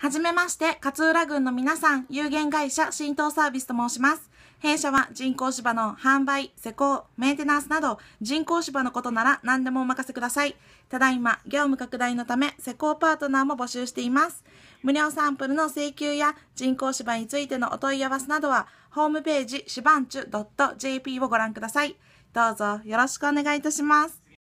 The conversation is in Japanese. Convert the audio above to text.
はじめまして、勝浦郡の皆さん、有限会社浸透サービスと申します。弊社は人工芝の販売、施工、メンテナンスなど、人工芝のことなら何でもお任せください。ただいま、業務拡大のため、施工パートナーも募集しています。無料サンプルの請求や人工芝についてのお問い合わせなどは、ホームページ、しばんちゅ .jp をご覧ください。どうぞよろしくお願いいたします。